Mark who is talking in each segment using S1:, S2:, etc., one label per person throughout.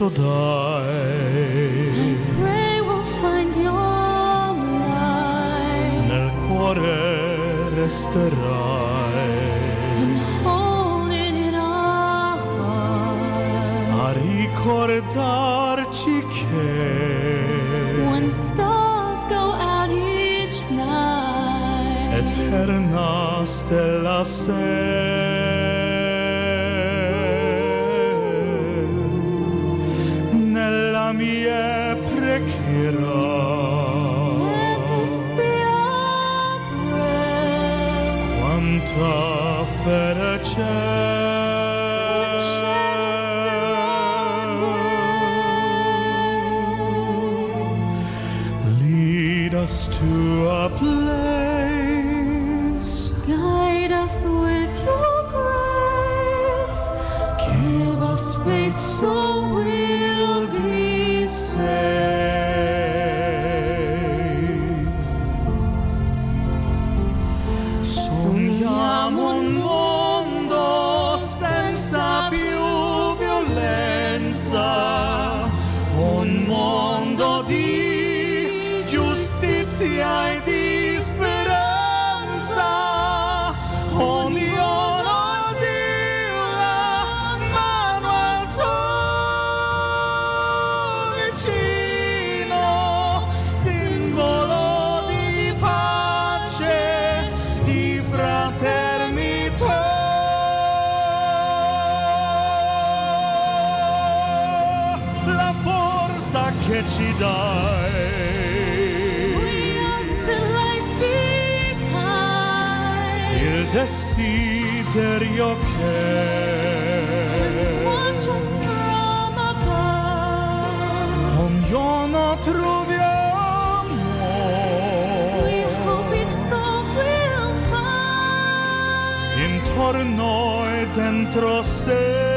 S1: lodai
S2: pray we'll find your light.
S1: Nel cuore resterai.
S2: And hold it in our hearts.
S1: a ricordarci che
S2: When stars go out each night,
S1: eterna stella sei preghiera ci dai.
S2: We ask life be kind.
S1: il desiderio che
S2: Watch us from above.
S1: ognuno troviamo
S2: We hope each soul will find
S1: intorno e dentro sé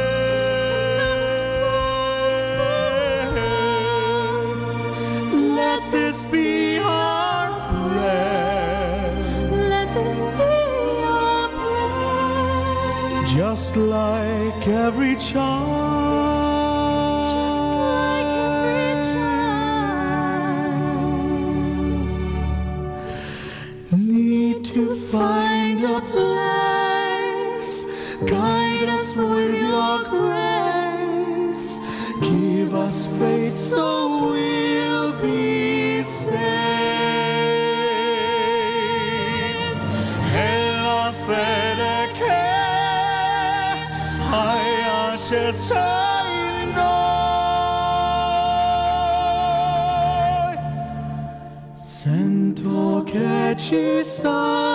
S1: just like every child
S2: Just like every child.
S1: need to find a place. Guide in noi. Sento che ci sei.